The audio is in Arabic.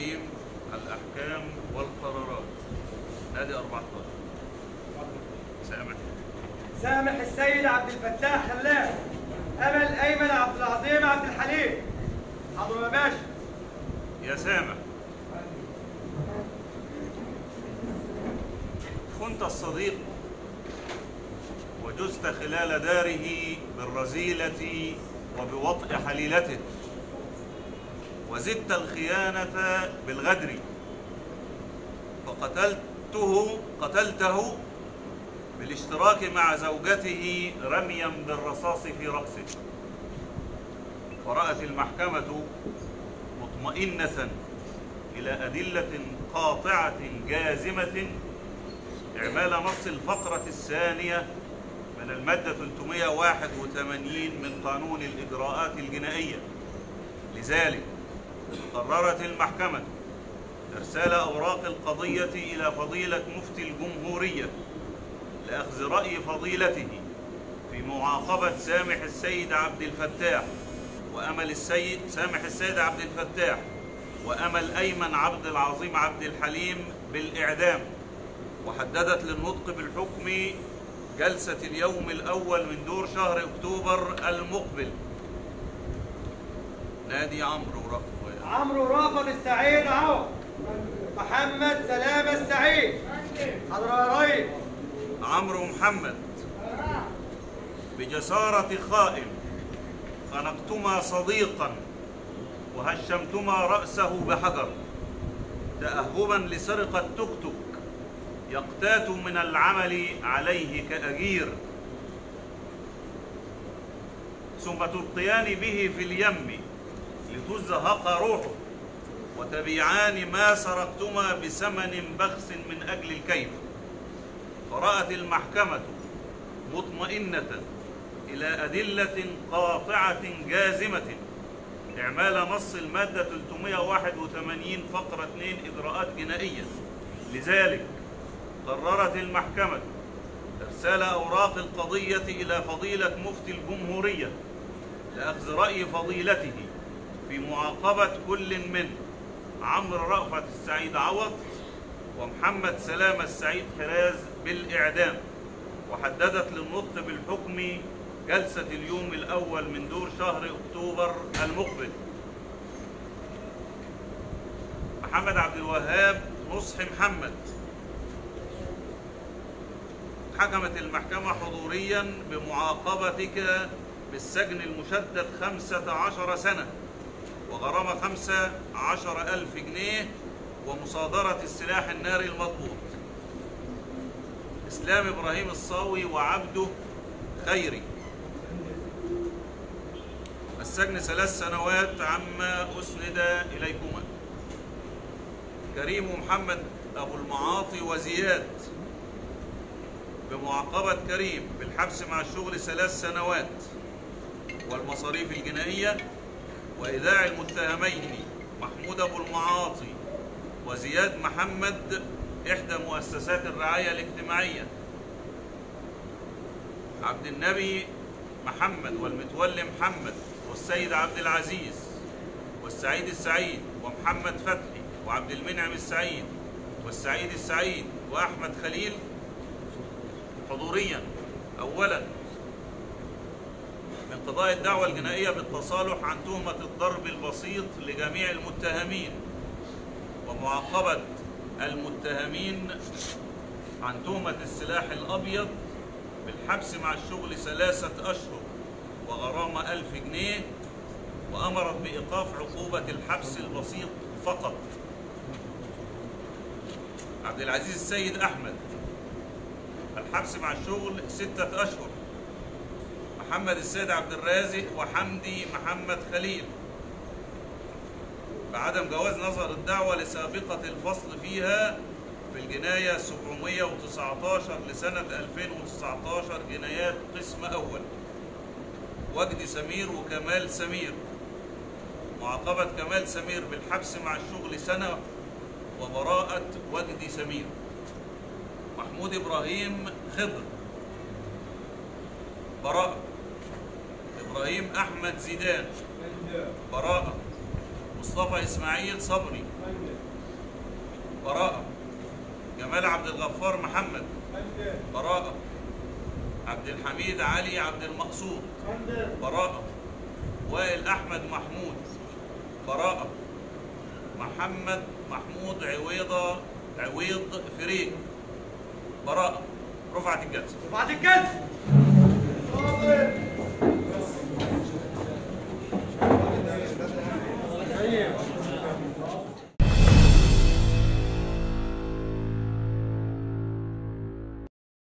الرحيم الأحكام والقرارات. نادي 14 سامح. سامح السيد عبد الفتاح خلاف امل ايمن عبد العظيم عبد الحليم. حضروا يا باشا. يا سامح. كنت الصديق وجزت خلال داره بالرذيلة وبوطء حليلته. وزدت الخيانة بالغدر. فقتلته قتلته بالاشتراك مع زوجته رميا بالرصاص في رأسه. فرأت المحكمة مطمئنة إلى أدلة قاطعة جازمة إعمال نص الفقرة الثانية من المادة 381 من قانون الإجراءات الجنائية. لذلك قررت المحكمة إرسال أوراق القضية إلى فضيلة مفتي الجمهورية لأخذ رأي فضيلته في معاقبة سامح السيد عبد الفتاح وأمل السيد سامح السيد عبد الفتاح وأمل أيمن عبد العظيم عبد الحليم بالإعدام وحددت للنطق بالحكم جلسة اليوم الأول من دور شهر أكتوبر المقبل. نادي عمرو رأ- عمرو رافض السعيد عوض محمد سلامة السعيد. حضروا يا ريس عمرو محمد. بجسارة خائن. خنقتما صديقا. وهشمتما رأسه بحجر. تأهبا لسرقة توك يقتات من العمل عليه كأجير. ثم تلقيان به في اليم. لتزهق روحه. وتبيعان ما سرقتما بثمن بخس من أجل الكيف. فرأت المحكمة مطمئنة إلى أدلة قاطعة جازمة. إعمال نص المادة 381 فقرة 2 إجراءات جنائية. لذلك قررت المحكمة إرسال أوراق القضية إلى فضيلة مفتي الجمهورية لأخذ رأي فضيلته. في معاقبة كل من عمرو رأفت السعيد عوض ومحمد سلامة السعيد حراز بالإعدام وحددت للنطق بالحكم جلسة اليوم الأول من دور شهر أكتوبر المقبل. محمد عبد الوهاب نصح محمد. حكمت المحكمة حضوريا بمعاقبتك بالسجن المشدد خمسة عشر سنة. وغرامة خمسة عشر ألف جنيه ومصادرة السلاح الناري المضبوط إسلام إبراهيم الصاوي وعبده خيري. السجن ثلاث سنوات عما أسند إليكما كريم محمد أبو المعاطي وزياد. بمعاقبة كريم بالحبس مع الشغل ثلاث سنوات. والمصاريف الجنائية وإيداع المتهمين محمود أبو المعاطي وزياد محمد إحدى مؤسسات الرعاية الاجتماعية. عبد النبي محمد والمتولي محمد والسيد عبد العزيز والسعيد السعيد ومحمد فتحي وعبد المنعم السعيد والسعيد السعيد وأحمد خليل. حضوريا أولا من قضاء الدعوة الجنائية بالتصالح عن تهمة الضرب البسيط لجميع المتهمين ومعاقبة المتهمين عن تهمة السلاح الأبيض بالحبس مع الشغل ثلاثة أشهر وغرامة ألف جنيه وأمرت بإيقاف عقوبة الحبس البسيط فقط. عبد العزيز السيد أحمد الحبس مع الشغل ستة أشهر محمد السيد عبد الرازق وحمدي محمد خليل. بعدم جواز نظر الدعوة لسابقة الفصل فيها في الجناية 719 لسنة 2019 جنايات قسم أول. وجدي سمير وكمال سمير. معاقبة كمال سمير بالحبس مع الشغل سنة وبراءة وجدي سمير. محمود إبراهيم خضر. براءة. إبراهيم أحمد زيدان. براءة. مصطفى إسماعيل صبري. براءة. جمال عبد الغفار محمد. براءة. عبد الحميد علي عبد المقصود براءة. وائل أحمد محمود. براءة. محمد محمود عويضة عويض فريق. براءة. رفعت الجلسة. وبعد الجلسة.